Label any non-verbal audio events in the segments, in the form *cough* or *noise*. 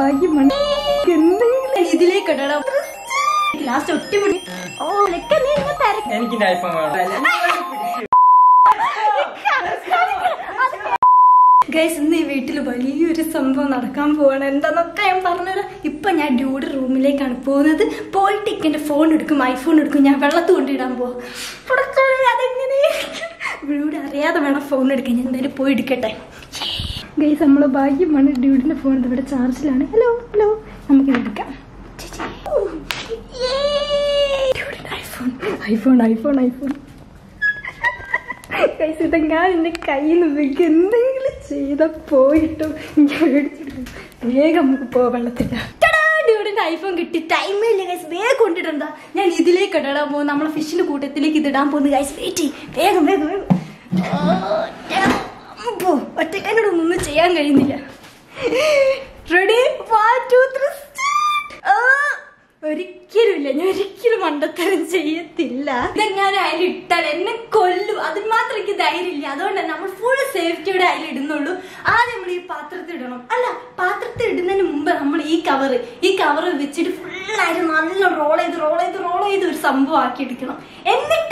ഭാഗ്യമാണ് എന്തെങ്കിലും ഇതിലേക്ക് ഇടണം. ലാസ്റ്റ് ഒറ്റമുടി ഓ ലക്കല്ലേ ഇങ്ങനെ തിരക്ക്. എനിക്ക് ഐഫോൺ വേണം. ഗൈസ് ഇന്ന് ഈ വീട്ടിൽ വലിയൊരു സംഭവം നടക്കാൻ പോവാണ്. എന്താന്നൊക്കെ ഞാൻ പറഞ്ഞത് ഇപ്പൊ ഞാൻ ഡ്യൂഡ് റൂമിലേക്കാണ് പോകുന്നത്. പോയിട്ട് ഇക്കെന്റെ ഫോൺ എടുക്കും ഐഫോൺ എടുക്കും. ഞാൻ വെള്ളത്ത് കൊണ്ടിടാൻ പോവാം. അതെങ്ങനെ? ഡ്യൂഡ് അറിയാതെ വേണം ഫോൺ എടുക്കാൻ. ഞാൻ എന്തായാലും പോയി എടുക്കട്ടെ. ഗൈസ് നമ്മൾ ഭാഗ്യമാണ് ഡ്യൂഡിന്റെ ഫോൺ ഇവിടെ ചാർജിലാണ് ഹലോ ഹലോ നമുക്കിത് എടുക്കാം. IPhone iPhone iPhone iPhone guys ഞാൻ എന്റെ കയ്യിൽ നിന്ന് എന്തെങ്കിലും ചെയ്ത പോയിട്ടും ഞാൻ വേഗം നമുക്ക് പോവാം വെള്ളത്തില്ല ഡ്യൂഡിന്റെ ഐഫോൺ കിട്ടി. ടൈമില്ല ഗൈസ് വേഗം കൊണ്ടിട്ടുണ്ടാ ഞാൻ ഇതിലേക്ക് ഇടാൻ പോകും നമ്മളെ ഫിഷിന്റെ കൂട്ടത്തിലേക്ക് ഇതിടാൻ പോകുന്നു ഗൈസ് വെയിറ്റ് വേഗം വേഗം വേഗം. പോ എന്നോട് ഒന്നും ചെയ്യാൻ കഴിയുന്നില്ല. റെഡി ഒരിക്കലുമില്ല ഞാൻ ഒരിക്കലും മണ്ടത്തരം ചെയ്യത്തില്ല. ഇതെങ്ങാനും അതിൽ ഇട്ടാൽ എന്നെ കൊല്ലും. അതിന് മാത്രം എനിക്ക് ധൈര്യമില്ല. അതുകൊണ്ട് നമ്മൾ ഫുൾ സേഫ്റ്റിയോടെ അതിൽ ഇടുന്നുള്ളൂ ആദ്യം നമ്മൾ ഈ പാത്രത്തിൽ ഇടണം. അല്ല പാത്രത്തിൽ ഇടുന്നതിന് മുമ്പ് നമ്മൾ ഈ കവർ ഈ കവർ വെച്ചിട്ട് ഫുള്ളായിട്ട് നല്ല റോൾ ചെയ്ത് റോൾ ചെയ്ത് റോൾ ചെയ്ത് ഒരു സംഭവം ആക്കി എടുക്കണം ഇതിലിട്ടുള്ളൂ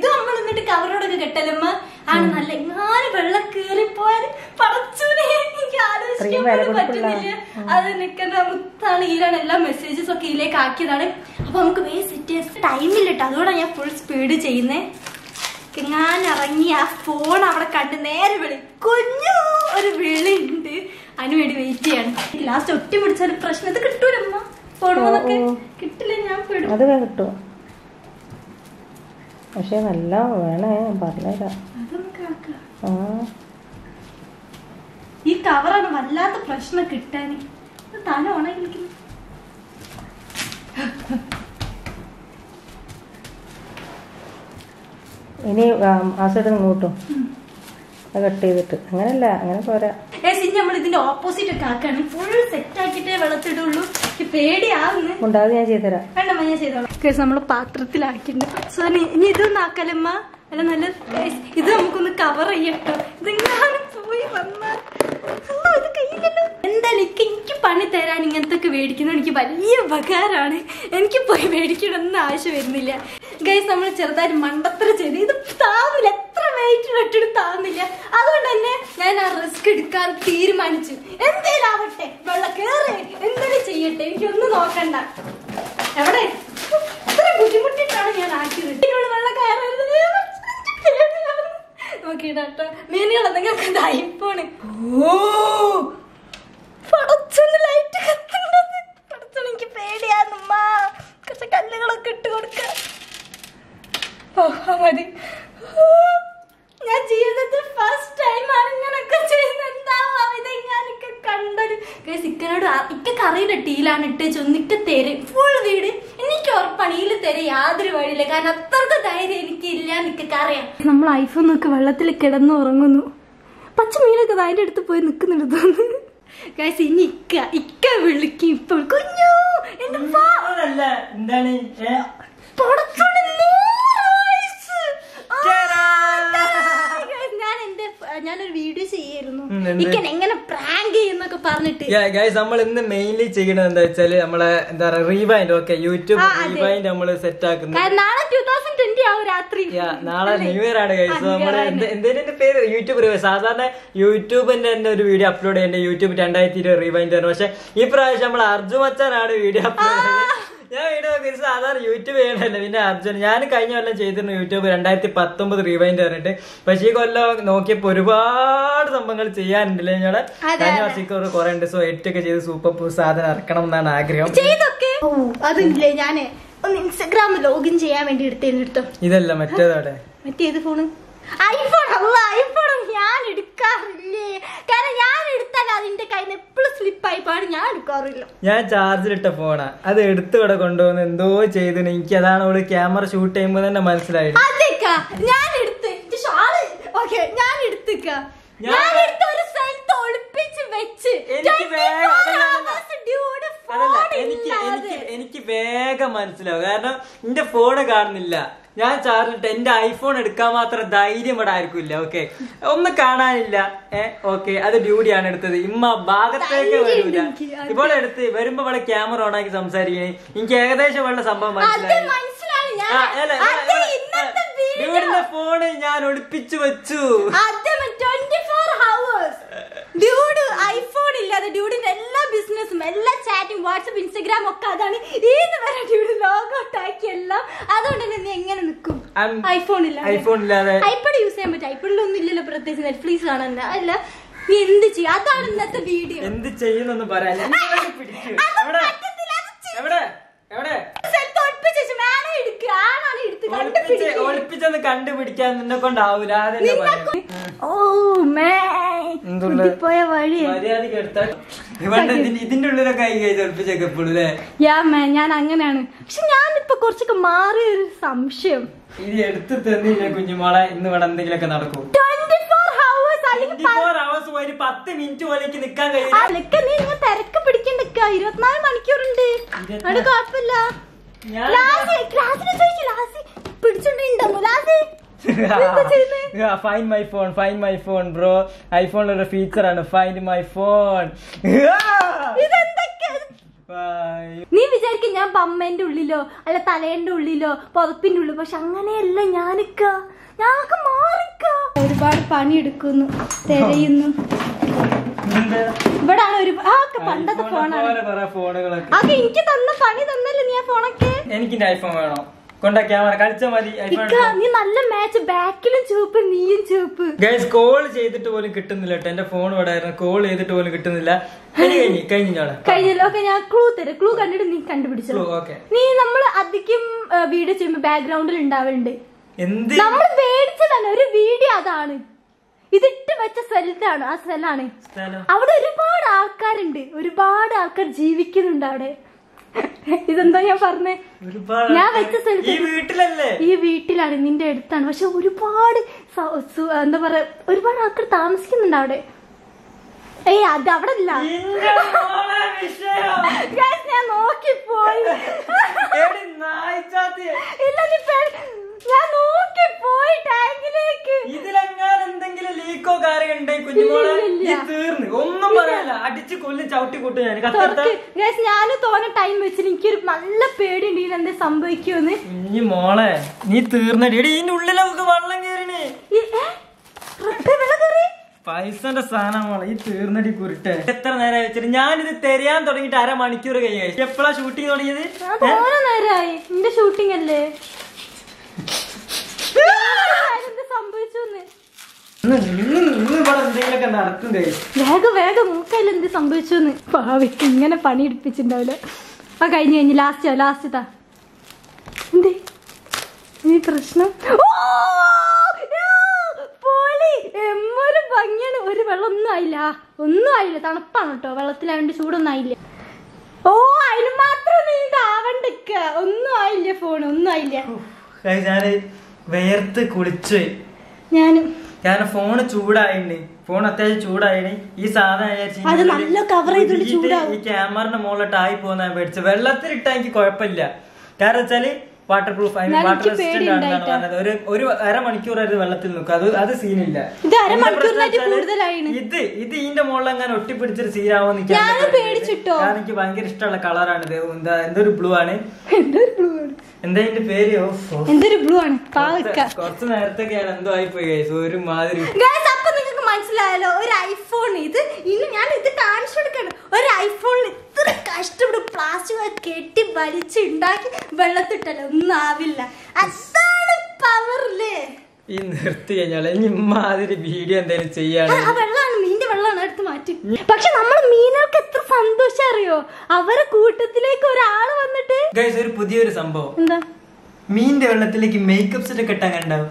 ഇത് നമ്മൾ എന്നിട്ട് കവറോടൊക്കെ കെട്ടലമ്മ ആണ് നല്ല ഇങ്ങനെ വെള്ളം കയറിപ്പോയാൽ പടച്ചൂനെ എനിക്ക് ആലോചിക്കാൻ പോലും പറ്റുന്നില്ല. അത് നിൽക്കുന്ന മുത്താണ് ഈരാണ് എല്ലാ മെസ്സേജസ് ഒക്കെ ഇതിലേക്ക് ആക്കിയതാണ്. അപ്പൊ നമുക്ക് വേ സെറ്റ് ടൈമില്ല അതുകൊണ്ടാണ് ഞാൻ ഫുൾ സ്പീഡ് ചെയ്യുന്നേ. ഞാൻ ഇറങ്ങി ആ ഫോൺ അവിടെ കണ്ട് നേരെ വിളി. കുഞ്ഞു ഒരു വിളി ഉണ്ട്. അതിന് വേണ്ടി വെയിറ്റ് ചെയ്യണം. ലാസ്റ്റ് ഒട്ടി പിടിച്ചാൽ പ്രശ്നം. ഇത് കിട്ടൂലമ്മ ഫോണൊക്കെ കിട്ടില്ല ഞാൻ പെടും അത് കിട്ടും പക്ഷെ നല്ല വേണേ ഞാൻ പറഞ്ഞുതരാം. ആ. ഈ കവറാണ് വല്ലാത്ത പ്രശ്നം കിട്ടാൻ തല ഉണങ്ങി ഇനി ആ സൈഡിൽ ഇങ്ങോട്ടും അത് കട്ട് ചെയ്തിട്ട്. അങ്ങനല്ല അങ്ങനെ പോരാ. നമ്മൾ ഇതിന്റെ ഓപ്പോസിറ്റ് ഒക്കെ ആക്കാണ്. ഫുൾ സെറ്റ് ആക്കിട്ടേ വെള്ളത്തിടുള്ളൂ. പേടിയാവുന്നു. ഉണ്ടാവും ഞാൻ ചെയ്തുതരാം. വേണ്ടമ്മ ഞാൻ ചെയ്തോളാം. കേസ് നമ്മൾ പാത്രത്തിലാക്കിയിട്ടുണ്ട്. സോ ഇനി ഇതൊന്ന് ആക്കലമ്മ. അല്ല നല്ല ഇത് നമുക്കൊന്ന് കവർ ചെയ്യട്ടോ. ഇതെങ്ങാനും പോയി വന്നാൽ. എന്തായാലും എനിക്ക് പണി തരാൻ ഇങ്ങനത്തെ ഒക്കെ മേടിക്കുന്നത് എനിക്ക് വലിയ ഉപകാരമാണ്. എനിക്ക് പോയി മേടിക്കണമെന്ന് ആവശ്യം വരുന്നില്ല. ഗൈസ് നമ്മൾ ചെറുതായിട്ട് മണ്ടത്തരം ചെയ്ത് ഇത് താന്നില്ല. എത്ര വെയിറ്റ് ഇട്ടിട്ട് താന്നില്ല. അതുകൊണ്ട് തന്നെ ഞാൻ ആ റിസ്ക് എടുക്കാൻ തീരുമാനിച്ചു. എന്തേലാവട്ടെ വെള്ളം കയറി എന്തെങ്കിലും ചെയ്യട്ടെ. എനിക്കൊന്നും നോക്കണ്ട. എവിടെ? ബുദ്ധിമുട്ടിട്ടാണ് ഞാൻ ആക്കിയത്. വെള്ളം കയറരുത്. നോക്കിട്ടോ മീനുകൾ നിങ്ങൾക്ക് ഐഫോണ് ഓ പടച്ചൊന്ന് ലൈറ്റ് കത്തുന്നത് പടച്ചോണ് എനിക്ക് പേടിയാന്നുമ്മ കല്ലുകളൊക്കെ ഇട്ട് കൊടുക്ക. ഓ മതി. ഞാൻ ജീവിതത്തിൽ ഫസ്റ്റ് ടൈമാണ് ഇങ്ങനൊക്കെ ചെയ്യുന്നത്. ഇത് ഇതെങ്ങാനൊക്കെ കണ്ടൊരു ഇക്കനോട് ഇക്കൊക്കെ അറിയില്ല ടീലാണ് ഇട്ട് ചൊന്നിക്ക് തരും. ഫുൾ വീട് എനിക്ക് ഉറപ്പാണ് ഇതിൽ തരും യാതൊരു വഴിയില്ല. കാരണം അത്രയ്ക്ക് ധൈര്യം എനിക്ക് ഇല്ല എന്നൊക്കെ അറിയാം. നമ്മൾ ഐഫോൺ നോക്കി വെള്ളത്തിൽ കിടന്നു ഉറങ്ങുന്നു. പച്ച മീനൊക്കെ അതിന്റെ അടുത്ത് പോയി നിൽക്കുന്നുണ്ട് തോന്നുന്നു ഗൈസ് ഇനി ഇക്ക ഇക്ക വിളിക്കും ഇപ്പോൾ. കുഞ്ഞു എന്റെ എന്താണ്? ഞാൻ എന്റെ ഞാനൊരു വീഡിയോ ചെയ്യായിരുന്നു. ഇക്കൻ എങ്ങനെ പറഞ്ഞിട്ട്. ഗൈസ് നമ്മൾ ഇന്ന് മെയിൻലി ചെയ്യണത് എന്താ വെച്ചാൽ നമ്മളെ എന്താ പറയാ റീവൈൻഡ് ഓക്കെ യൂട്യൂബ് റീവൈൻഡ് നമ്മൾ സെറ്റ് ആക്കുന്നത് നാളെ ടൂ തൗസൻഡ് ട്വന്റി ആവും രാത്രി. നാളെ ന്യൂ ഇയർ ആണ് ഗൈസ് നമ്മൾ Year ആണ്. എന്ത് എന്തേലും പേര് യൂട്യൂബ് റിവൈ സാധാരണ യൂട്യൂബിന്റെ തന്നെ ഒരു വീഡിയോ അപ്ലോഡ് ചെയ്യേണ്ട? യൂട്യൂബ് രണ്ടായിരത്തി ഇരുപത് റീവൈൻഡ് ആണ് പക്ഷെ ഈ പ്രാവശ്യം നമ്മൾ അർജു മച്ചാനാണ് വീഡിയോ അപ്ലോഡ് ചെയ്തത്. ഞാൻ വീഡിയോ തിരിച്ച് സാധാരണ യൂട്യൂബ് ചെയ്യണല്ലോ പിന്നെ അർജുൻ ഞാൻ കഴിഞ്ഞ കൊല്ലം ചെയ്തിരുന്നു യൂട്യൂബ് രണ്ടായിരത്തി പത്തൊമ്പത് റീവൈൻഡ് പറഞ്ഞിട്ട്. പക്ഷെ ഈ കൊല്ലം നോക്കിയപ്പോ ഒരുപാട് സംഭവങ്ങൾ ചെയ്യാനുണ്ടല്ലേ ഞങ്ങളെ കഴിഞ്ഞ വർഷം കുറെ ഉണ്ട്. സോ എറ്റൊക്കെ ചെയ്ത് സൂപ്പർ സാധനം ഇറക്കണം എന്നാണ് ആഗ്രഹം. അതില്ലേ ഞാൻ ഒന്ന് ഇൻസ്റ്റാഗ്രാമിൽ ലോഗിൻ ചെയ്യാൻ വേണ്ടി എടുത്തേന്ന് എടുത്തോ ഇതല്ല മറ്റേതോടെ മറ്റേത് ഫോണ് ഐഫോൺ അല്ല ഐഫോൺ ഞാൻ എടുക്കാറില്ലേ കാരണം ഞാൻ എടുത്താൽ അതിന്റെ കയ്യിൽ നിന്ന് എപ്പോഴും സ്ലിപ്പായി പാട് ഞാൻ എടുക്കാറില്ല. ഞാൻ ചാർജിലിട്ട ഫോണാ. അത് എടുത്തു ഇവിടെ കൊണ്ടുവന്ന് എന്തോ ചെയ്തു എനിക്ക് അതാണ് അവൾ ക്യാമറ ഷൂട്ട് ചെയ്യുമ്പോ തന്നെ മനസ്സിലായി ഞാൻ എടുത്ത്. ഞാൻ എടുത്തേക്ക. ഞാൻ- എടുത്ത് ഒരു സ്ഥലത്ത് ഒളിപ്പിച്ച് വെച്ച്. എനിക്ക് 24 വേഗം- അതല്ല, അതല്ല. hours dude അതല്ല phone എനിക്ക് എനിക്ക് എനിക്ക് വേഗം മനസ്സിലാവും. കാരണം എന്റെ ഫോണ് കാണുന്നില്ല. ഞാൻ ചാർജിട്ട് എന്റെ ഐഫോൺ എടുക്കാൻ മാത്രം ധൈര്യം ഇവിടെ ആയിരിക്കില്ല ഓക്കെ ഒന്ന് കാണാനില്ല ഏഹ് ഓക്കെ അത് ഡ്യൂട്ടിയാണ് എടുത്തത്. ഇമ്മ ഭാഗത്തേക്ക് വരൂല. ഇപ്പോൾ എടുത്ത് വരുമ്പോ ഇവിടെ ക്യാമറ ഓൺ ആക്കി സംസാരിക്കണേ. എനിക്ക് ഏകദേശം ഉള്ള സംഭവം മനസ്സിലായി. ഡ്യൂഡിന്റെ ഫോണ് ഞാൻ ഒളിപ്പിച്ചു വെച്ചു. ഡ്യൂഡ് ഐഫോൺ ഇല്ലാതെ ഡ്യൂഡിന്റെ എല്ലാ ബിസിനസ്സും എല്ലാ ചാറ്റും വാട്സപ്പ് ഇൻസ്റ്റഗ്രാം ഒക്കെ അതാണ്. ഈ വരെ ഡ്യൂഡ് ലോഗൗട്ട് ആക്കി അതുകൊണ്ട് തന്നെ നീ എങ്ങനെ നിൽക്കും ഐഫോൺ ഇല്ല ഐഫോൺ ഇല്ലാതെ. ഐപാഡ് യൂസ് ചെയ്യാൻ പറ്റും ഐപാഡിലൊന്നും ഇല്ലല്ലോ പ്രത്യേകിച്ച് നെറ്റ്ഫ്ലിക്സ് കാണാൻ. അല്ല നീ എന്ത് ചെയ്യും? അതാണ് ഇന്നത്തെ വീഡിയോ എന്ത് ചെയ്യുന്നൊന്ന് പറയാൻ *laughs* എവിടെ ഒളിപ്പിച്ച് ഒളിപ്പിച്ചൊന്ന് കണ്ടുപിടിക്കാൻ നിന്നെ കൊണ്ടാവൂല. ഓ മേ? പോയ വഴി. ഇതിന്റെ- ഉള്ളിലൊക്കെ ഒളിപ്പിച്ചൊക്കെ എപ്പോഴും യാ മേ ഞാൻ അങ്ങനെയാണ്. പക്ഷെ ഞാനിപ്പൊ കുറച്ചൊക്കെ മാറിയ ഒരു സംശയം. ഇത് എടുത്തു തന്നില്ല കുഞ്ഞുമോളെ? ഇന്ന് ഇവിടെ എന്തെങ്കിലുമൊക്കെ നടക്കും. ഒരു പത്ത് മിനിറ്റ് പോലേക്ക് നിക്കാൻ കഴിയില്ല. തിരക്ക് പിടിക്കണ്ടക്ക. ഇരുപത്തിനാല് മണിക്കൂറുണ്ട്. അത് കുഴപ്പമില്ല. ഞാൻ ലാസി ലാസിനെ ചോദിച്ചു lassi. Find my phone find my phone bro ഐഫോണിലൊരു feature ആണ്. ഫൈൻഡ് മൈ ഫോൺ നീ വിചാരിക്കും ഞാൻ പമ്മേന്റെ ഉള്ളിലോ അല്ല തലേന്റെ ഉള്ളിലോ പുതപ്പിന്റെ ഉള്ളിലോ പക്ഷെ അങ്ങനെയല്ല ഞാനിക്ക. ഞാനൊക്കെ മാറിക്ക. ഒരുപാട് പണിയെടുക്കുന്നു തിരയുന്നു. ഇവിടാണ് ഒരു പണ്ടത്തെ ഫോണാണ്. ഫോണുകളൊക്കെ. എനിക്ക് തന്ന പണി തന്നല്ലേ നീ ആ ഫോണൊക്കെ? എനിക്ക് ഐഫോൺ വേണം. കൊണ്ട ക്യാമറ കളിച്ചാ മതി നീ നല്ല മാച്ച് ബാക്കിലും ചുവപ്പ് നീയും ചുവപ്പ്. ഗൈസ് കോൾ ചെയ്തിട്ട് പോലും കിട്ടുന്നില്ല കേട്ടോ എന്റെ ഫോൺ ഇവിടെ ആയിരുന്നു കോൾ ചെയ്തിട്ട് പോലും കിട്ടുന്നില്ല. കഴിഞ്ഞു കഴിഞ്ഞു കഴിഞ്ഞു ഞോളെ കഴിഞ്ഞല്ലോ ഓക്കെ ഞാൻ ക്ലൂ തരും. ക്ലൂ കണ്ടിട്ട് നീ കണ്ടുപിടിച്ചോ. ഓക്കെ നീ നമ്മൾ അധികം വീഡിയോ ചെയ്യുമ്പോ ബാക്ക്ഗ്രൗണ്ടിൽ ഉണ്ടാവലുണ്ട്. എന്ത്? നമ്മൾ മേടിച്ചതാണ് ഒരു വീഡിയോ അതാണ്. ഇതിട്ട് വെച്ച സ്ഥലത്താണ് ആ സ്ഥലമാണ് അവിടെ ഒരുപാട് ആൾക്കാരുണ്ട് ഒരുപാട് ആൾക്കാർ ജീവിക്കുന്നുണ്ട് അവിടെ. ഇതെന്താ ഞാൻ പറഞ്ഞേ? ഞാൻ വെച്ച സ്ഥലത്ത് ഈ വീട്ടിലല്ലേ? ഈ വീട്ടിലാണ് നിന്റെ അടുത്താണ്. പക്ഷെ ഒരുപാട് എന്താ പറയാ ഒരുപാട് ആൾക്കാർ താമസിക്കുന്നുണ്ട് അവിടെ. ഏയ് അത് അവിടെ ഇല്ല. ഞാൻ നോക്കിപ്പോയി. ഇല്ല നീ ഞാൻ നോക്കിപ്പോയി ടാങ്കിലേക്ക്. ഇതിലെങ്ങാനും എന്തെങ്കിലും ലീക്കോ കാര്യം ഉണ്ടെങ്കിൽ കുഞ്ഞുമോളെ നീ. തീർന്ന്. ഒന്നും പറയാനില്ല അടിച്ച് കൊല്ലും ചവിട്ടി കൂട്ടും ഞാൻ. ഞാൻ തോന്നെ ടൈം വെച്ചിട്ട് എനിക്കൊരു നല്ല പേടി ഇതിന് എന്താ സംഭവിക്കുമെന്ന് കുഞ്ഞു മോളെ നീ തീർന്നടി എടി ഇതിന്റെ ഉള്ളിലൊക്കെ വെള്ളം കയറിണേ പൈസന്റെ സാധനം മോളെ ഈ തീർന്നടി കുരുട്ടെ. എത്ര നേരം വെച്ചിട്ട് ഞാനിത് തെരയാൻ അര അരമണിക്കൂർ കഴിയായി എപ്പോഴാ ഷൂട്ടിങ് തുടങ്ങിയത്? നേരമായി നിന്റെ ഷൂട്ടിംഗ് അല്ലേ എന്താ സംഭവിച്ചോന്ന് ഇന്ന് ഇന്ന് ഇന്ന് ഇവിടെ എന്തെങ്കിലുമൊക്കെ നടക്കും കഴിയും വേഗം വേഗം മൂക്കയിൽ എന്ത് സംഭവിച്ചോന്ന്? പാവിക്ക് ഇങ്ങനെ പണി എടുപ്പിച്ചിണ്ടാവില്ല ആ കഴിഞ്ഞു കഴിഞ്ഞു ലാസ്റ്റാ ലാസ്റ്റ് താ. എന്തേ? ഈ പ്രശ്നം? എമ്മൊരു ഭംഗിയാണ്. ഒരു വെള്ളം ഒന്നും ആയില്ല. ഒന്നും ആയില്ല. തണുപ്പാണ് കേട്ടോ വെള്ളത്തിലായോണ്ട് ചൂടൊന്നും ആയില്ല. ഓ അതിന് മാത്രം നീ ഇതാവണ്ടക്ക ഒന്നും ആയില്ല ഫോൺ ഒന്നും ആയില്ല. ഞാൻ വേർത്ത് കുളിച്ച് ഞാനും. ഞാൻ ഫോണ് ചൂടായിണ്ട് ഫോൺ അത്യാവശ്യം ചൂടായിണ് ഈ സാധനം. ഈ ക്യാമറിന്റെ മുകളിലോട്ട് ആയി പോകുന്ന പേടിച്ചു. വെള്ളത്തിലിട്ടാ എനിക്ക് കുഴപ്പമില്ല. കാരണം വെച്ചാൽ waterproof I water resistant ആണെന്നാണ് പറഞ്ഞത്. ഒരു ഒരു അരമണിക്കൂറായിട്ട് വെള്ളത്തിൽ നിൽക്കും. അത് അത് സീനില്ല. ഇത് ഇത് ഇത് ഇതിന്റെ മുകളിൽ അങ്ങനെ ഒട്ടിപ്പിടിച്ചൊരു സീനാവോ. കാരണം എനിക്ക് ഭയങ്കര ഇഷ്ടമുള്ള കളറാണ് ഇത്. എന്താ എന്തൊരു ബ്ലൂ ആണ്. *laughs* എന്തൊരു ബ്ലൂ ആണ്. എന്താ ഇതിന്റെ പേര്. എന്തൊരു ബ്ലൂ ആണ്. കുറച്ച് നേരത്തൊക്കെയാണ് എന്തോ ആയിപ്പോയി. ഒരു മാതിരി. അപ്പൊ നിങ്ങൾക്ക് മനസ്സിലായല്ലോ ഒരു ഐഫോൺ ഇത് ഇനി ഞാൻ ഇത് കാണിച്ചു കൊടുക്കണം. ഒരു ഐഫോണിൽ ഇത്ര കഷ്ടപ്പെട്ട് പ്ലാസ്റ്റിക് കെട്ടി വലിച്ച് ഉണ്ടാക്കി വെള്ളത്തിട്ടല്ലോ. ഒന്നും ആവില്ല. അതാണ് പവറില്ലേ ഈ നിർത്തി കഴിഞ്ഞാൽ ഇനി മാതിരി വീഡിയോ എന്തായാലും ചെയ്യാണ് ആ വെള്ളമാണ്. മീന്റെ വെള്ളമാണ് എടുത്ത് മാറ്റി. പക്ഷെ നമ്മൾ എത്ര സന്തോഷം അറിയോ അവരെ കൂട്ടത്തിലേക്ക് ഒരാൾ വന്നിട്ട്? ഒരു പുതിയൊരു സംഭവം. എന്താ? മീന്റെ വെള്ളത്തിലേക്ക് മേക്കപ്പ് സെറ്റ് കെട്ടാൻ കണ്ടാവും